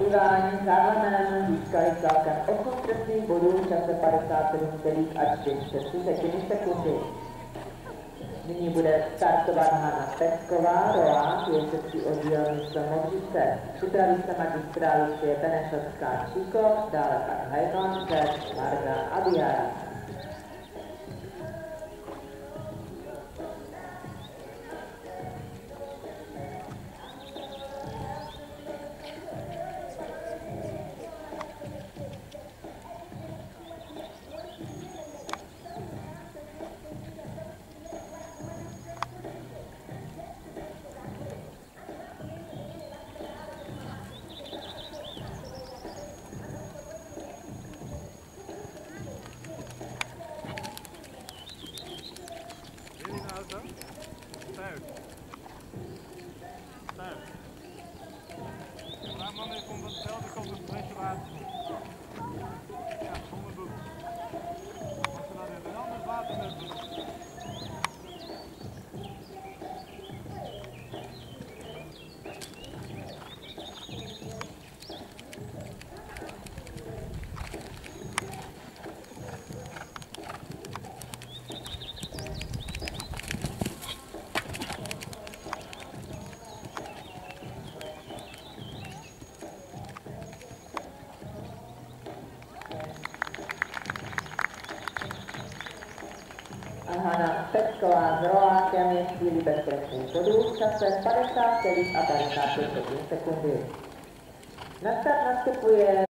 zabývání záhadnému získali celkem 8 trestných bodů v čase 57,4 sekundy. Nyní bude startovat Hanna Pecková, rolák, jezdectví oddíl místo Modřice. Připraví se magistra Lucie Benešovská Číkov, dále pan Hajvanče, Marga Abiara. Jullie Zo. Stuit. Stuit. Laat maar mee komt het hetzelfde komt het flesje water. Ja, zonder A Hanna Pecková s rolákem je chvíli bez trestných bodů v čase 50,55 sekundy. Na start nastupuje